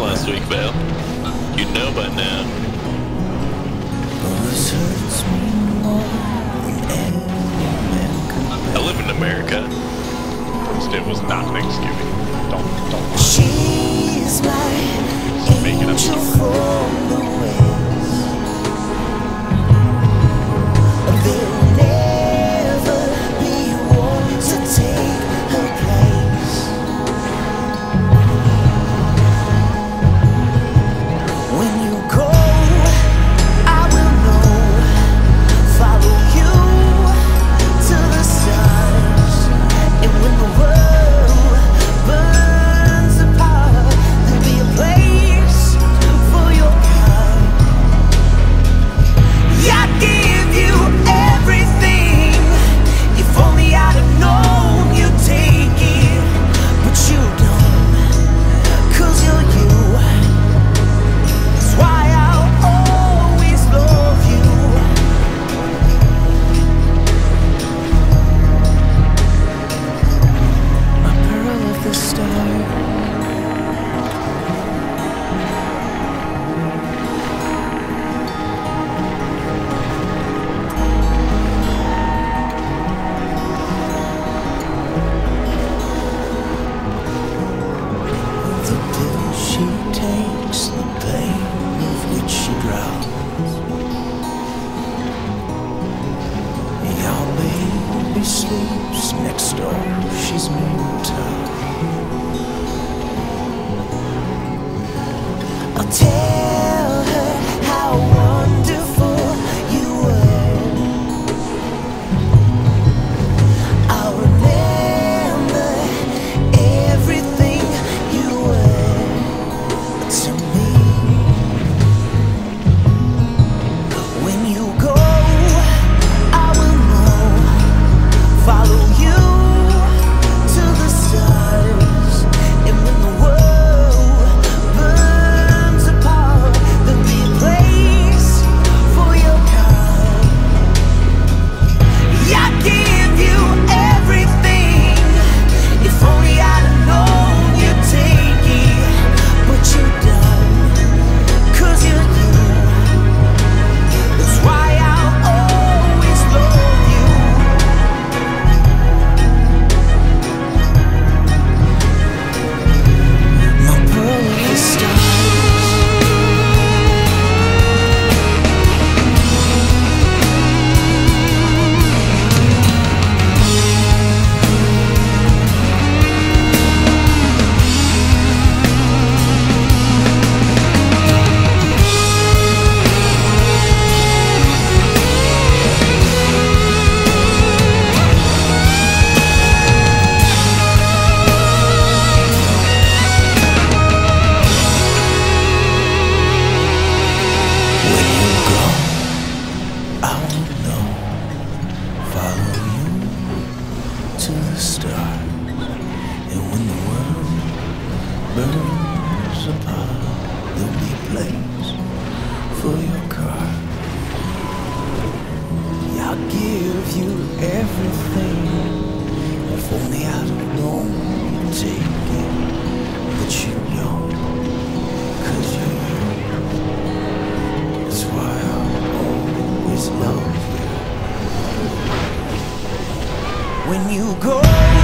last week, Val. You know by now. I live in America. It was not Thanksgiving. Don't, don't. She's my angel for the way. Follow you to the stars, and when the world burns apart, there'll be place. when you go